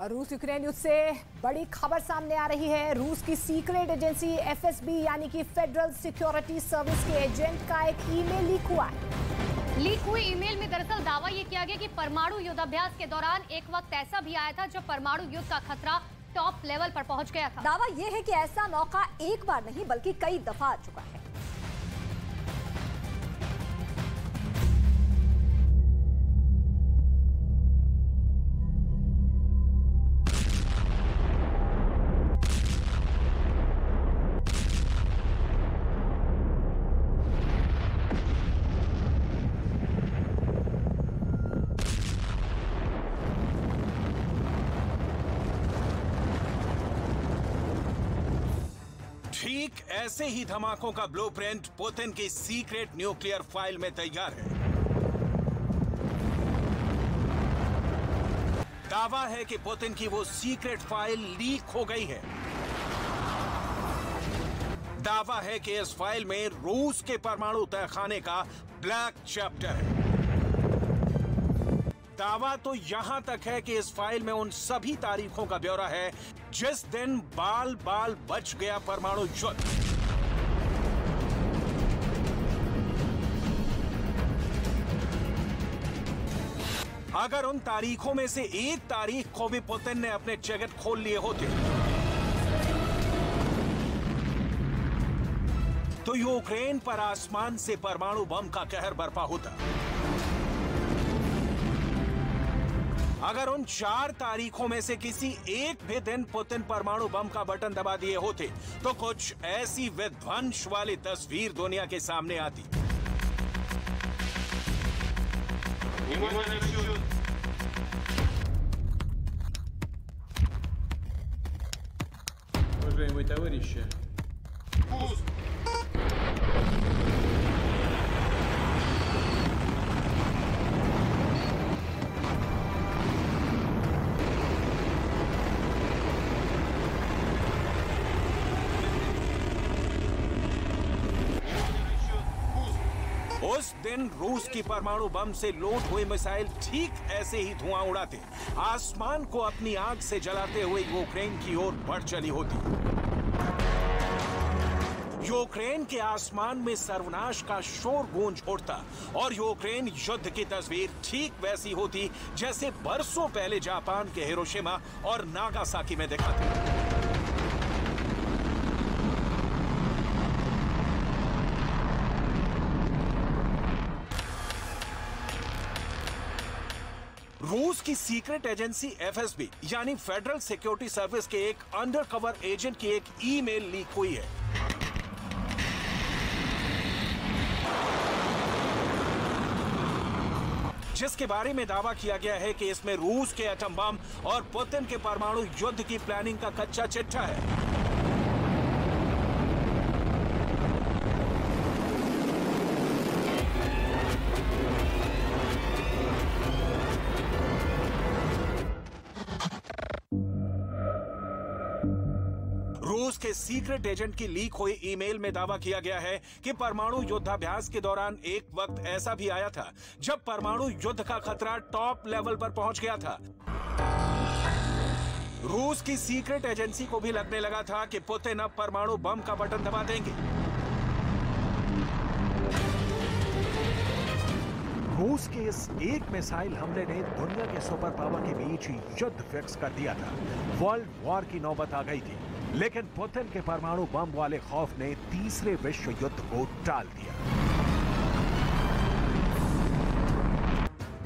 और रूस यूक्रेन युद्ध से बड़ी खबर सामने आ रही है। रूस की सीक्रेट एजेंसी एफएसबी यानी कि फेडरल सिक्योरिटी सर्विस के एजेंट का एक ईमेल लीक हुआ है। लीक हुई ईमेल में दरअसल दावा ये किया गया कि परमाणु युद्धाभ्यास के दौरान एक वक्त ऐसा भी आया था जब परमाणु युद्ध का खतरा टॉप लेवल पर पहुँच गया था। दावा यह है कि ऐसा मौका एक बार नहीं बल्कि कई दफ़ा आ चुका है। ठीक ऐसे ही धमाकों का ब्लूप्रिंट पुतिन की सीक्रेट न्यूक्लियर फ़ाइल में तैयार है। दावा है कि पुतिन की वो सीक्रेट फ़ाइल लीक हो गई है। दावा है कि इस फ़ाइल में रूस के परमाणु तहखाने का ब्लैक चैप्टर है। दावा तो यहाँ तक है कि इस फ़ाइल में उन सभी तारीखों का ब्यौरा है, जिस दिन बाल बाल बच गया परमाणु युद्ध। अगर उन तारीखों में से एक तारीख को भी पुतिन ने अपने जगत खोल लिए होते तो यूक्रेन पर आसमान से परमाणु बम का कहर बरपा होता। अगर उन चार तारीखों में से किसी एक भी दिन पुतिन परमाणु बम का बटन दबा दिए होते तो कुछ ऐसी विध्वंस वाली तस्वीर दुनिया के सामने आती Внимание всюду. Уважаемые товарищи, Пуск. उस दिन रूस की परमाणु बम से लूट हुई मिसाइल ठीक ऐसे ही धुआँ उड़ाते। आसमान को अपनी आग से जलाते हुए यूक्रेन की ओर बढ़ चली होती। यूक्रेन के आसमान में सर्वनाश का शोर गूंज उठता और यूक्रेन युद्ध की तस्वीर ठीक वैसी होती जैसे बरसों पहले जापान के हिरोशिमा और नागासाकी में देखा था। रूस की सीक्रेट एजेंसी एफएसबी, यानी फेडरल सिक्योरिटी सर्विस के एक अंडरकवर एजेंट की एक ईमेल लीक हुई है। जिसके बारे में दावा किया गया है कि इसमें रूस के एटम बम और पुतिन के परमाणु युद्ध की प्लानिंग का कच्चा चिट्ठा है। के सीक्रेट एजेंट की लीक हुई ईमेल में दावा किया गया है कि परमाणु युद्धाभ्यास के दौरान एक वक्त ऐसा भी आया था जब परमाणु युद्ध का खतरा टॉप लेवल पर पहुँच गया था। रूस की सीक्रेट एजेंसी को भी लगने लगा था कि पुतिन अब परमाणु बम का बटन दबा देंगे। रूस के इस एक मिसाइल हमले ने दुनिया के सुपर पावर के बीच युद्ध फिक्स कर दिया था। वर्ल्ड वॉर की नौबत आ गई थी। लेकिन पुतिन के परमाणु बम वाले खौफ ने तीसरे विश्व युद्ध को टाल दिया।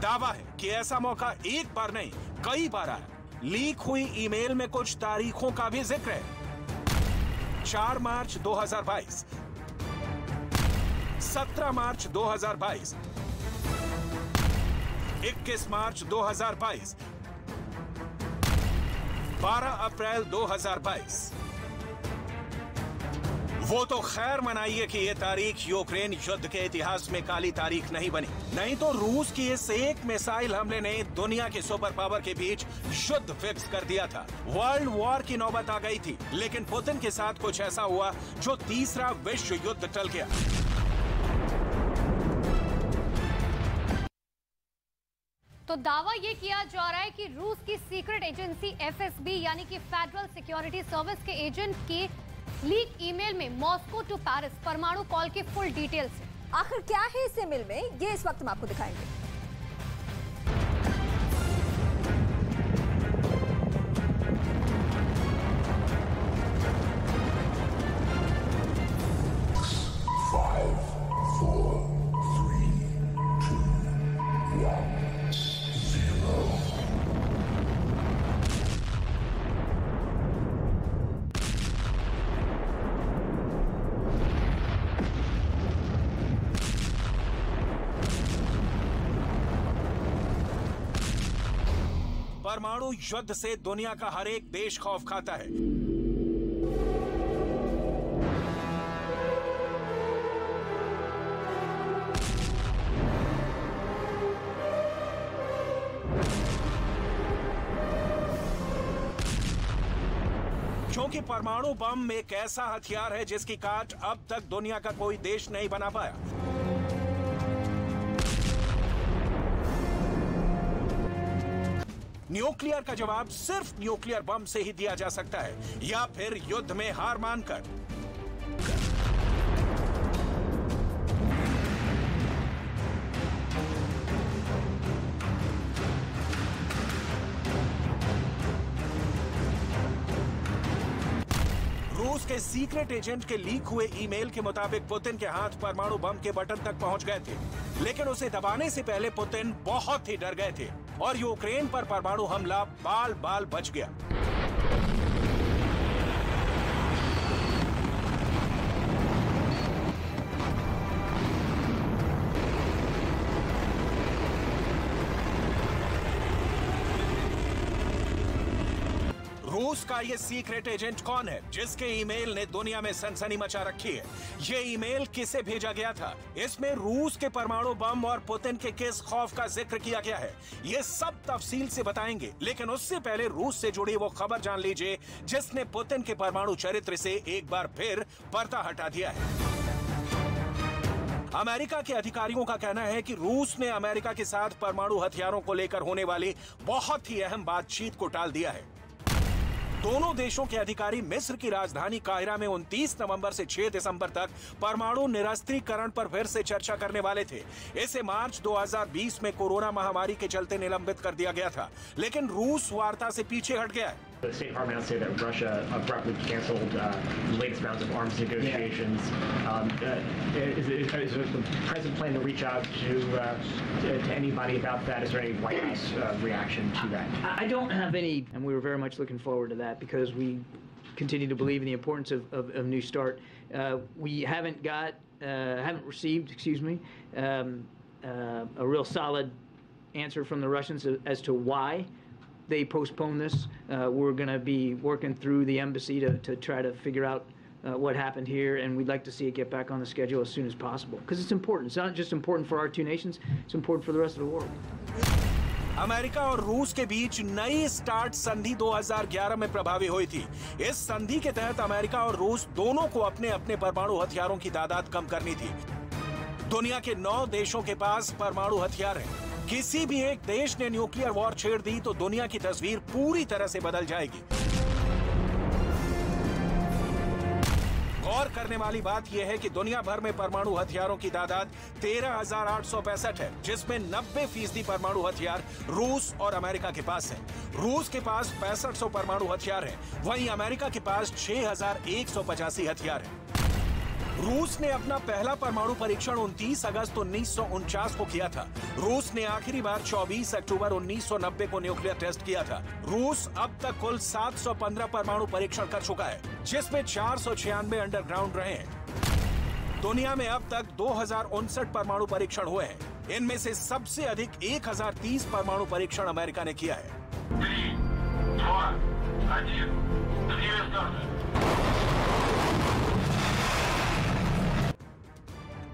दावा है कि ऐसा मौका एक बार नहीं, कई बार आया। लीक हुई ईमेल में कुछ तारीखों का भी ज़िक्र है। 4 मार्च 2022 17 मार्च 2022 21 मार्च 2022 12 अप्रैल 2022 वो तो खैर मनाइए कि ये तारीख यूक्रेन युद्ध के इतिहास में काली तारीख नहीं बनी। नहीं तो रूस की इस एक मिसाइल हमले ने दुनिया के सुपर पावर के बीच युद्ध फिक्स कर दिया था। वर्ल्ड वॉर की नौबत आ गई थी, लेकिन पुतिन के साथ कुछ ऐसा हुआ जो तीसरा विश्व युद्ध टल गया। तो दावा यह किया जा रहा है कि रूस की सीक्रेट एजेंसी एफएसबी यानी कि फेडरल सिक्योरिटी सर्विस के एजेंट की लीक ईमेल में मॉस्को टू पेरिस परमाणु कॉल की फुल डिटेल्स आखिर क्या है इस ईमेल में? ये इस वक्त हम आपको दिखाएँगे। परमाणु युद्ध से दुनिया का हर एक देश खौफ खाता है। क्योंकि परमाणु बम एक ऐसा हथियार है जिसकी काट अब तक दुनिया का कोई देश नहीं बना पाया। न्यूक्लियर का जवाब सिर्फ़ न्यूक्लियर बम से ही दिया जा सकता है, या फिर युद्ध में हार मानकर। रूस के सीक्रेट एजेंट के लीक हुए ईमेल के मुताबिक पुतिन के हाथ परमाणु बम के बटन तक पहुँच गए थे, लेकिन उसे दबाने से पहले पुतिन बहुत ही डर गए थे। और यूक्रेन पर परमाणु हमला बाल बाल बच गया। रूस का ये सीक्रेट एजेंट कौन है, जिसके ईमेल ने दुनिया में सनसनी मचा रखी है? ये ईमेल किसे भेजा गया था? इसमें रूस के परमाणु बम और पुतिन के किस खौफ का ज़िक्र किया गया है? ये सब तफसील से बताएँगे, लेकिन उससे पहले रूस से जुड़ी वो खबर जान लीजिए, जिसने पुतिन के परमाणु चरित्र से एक बार फिर पर्दा हटा दिया है। अमेरिका के अधिकारियों का कहना है कि रूस ने अमेरिका के साथ परमाणु हथियारों को लेकर होने वाली बहुत ही अहम बातचीत को टाल दिया है। दोनों देशों के अधिकारी मिस्र की राजधानी काहिरा में 29 नवंबर से 6 दिसंबर तक परमाणु निरस्त्रीकरण पर फिर से चर्चा करने वाले थे। इसे मार्च 2020 में कोरोना महामारी के चलते निलंबित कर दिया गया था। लेकिन रूस वार्ता से पीछे हट गया है। The State Department announced today that Russia abruptly canceled uh, the latest rounds of arms negotiations. Um, uh, is, is, is the president planning to reach out to, uh, to to anybody about that? Is there any White House uh, reaction to that? I don't have any, and we were very much looking forward to that because we continue to believe in the importance of, of, of New Start. Uh, we haven't got, uh, haven't received, excuse me, um, uh, a real solid answer from the Russians as to why they postponed this. Uh, we're going to be working through the embassy to, to try to figure out uh, what happened here, and we'd like to see it get back on the schedule as soon as possible because it's important. It's not just important for our two nations; it's important for the rest of the world. America और रूस के बीच नई start संधि 2011 में प्रभावी हुई थी इस संधि के तहत अमेरिका और रूस दोनों को अपने अपने परमाणु हथियारों की तादाद कम करनी थी दुनिया के नौ देशों के पास परमाणु हथियार हैं किसी भी एक देश ने न्यूक्लियर वॉर छेड़ दी तो दुनिया की तस्वीर पूरी तरह से बदल जाएगी। गौर करने वाली बात यह है कि दुनिया भर में परमाणु हथियारों की तादाद तेरह है, जिसमें नब्बे फ़ीसदी परमाणु हथियार रूस और अमेरिका के पास है। रूस के पास पैंसठ परमाणु हथियार है, वहीं अमेरिका के पास छह हज़ार एक सौ पचासी हथियार है। रूस ने अपना पहला परमाणु परीक्षण 29 अगस्त उन्नीस को किया था रूस ने आखिरी बार 24 अक्टूबर 1990 को न्यूक्लियर टेस्ट किया था रूस अब तक कुल 715 परमाणु परीक्षण कर चुका है जिसमें चार अंडरग्राउंड रहे हैं दुनिया में अब तक दो परमाणु परीक्षण हुए हैं इनमें से सबसे अधिक 1030 परमाणु परीक्षण अमेरिका ने किया है Три, два, один. Время старта.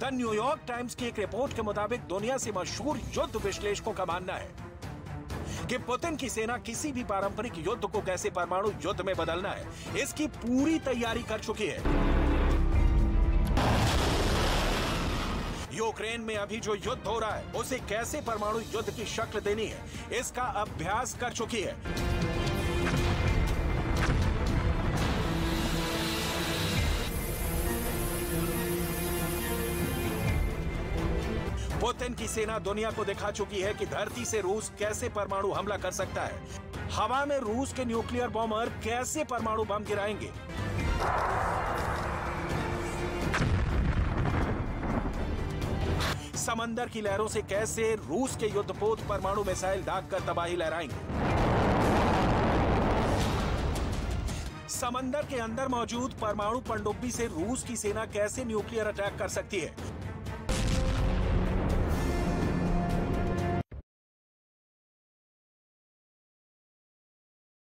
द न्यूयॉर्क टाइम्स की एक रिपोर्ट के मुताबिक दुनिया से मशहूर युद्ध विश्लेषकों का मानना है कि पुतिन की सेना किसी भी पारंपरिक युद्ध को कैसे परमाणु युद्ध में बदलना है, इसकी पूरी तैयारी कर चुकी है। यूक्रेन में अभी जो युद्ध हो रहा है, उसे कैसे परमाणु युद्ध की शक्ल देनी है, इसका अभ्यास कर चुकी है। पुतिन की सेना दुनिया को दिखा चुकी है कि धरती से रूस कैसे परमाणु हमला कर सकता है। हवा में रूस के न्यूक्लियर बॉम्बर कैसे परमाणु बम गिराएँगे? समंदर की लहरों से कैसे रूस के युद्धपोत परमाणु मिसाइल दागकर तबाही लहराएँगे? समंदर के अंदर मौजूद परमाणु पनडुब्बी से रूस की सेना कैसे न्यूक्लियर अटैक कर सकती है?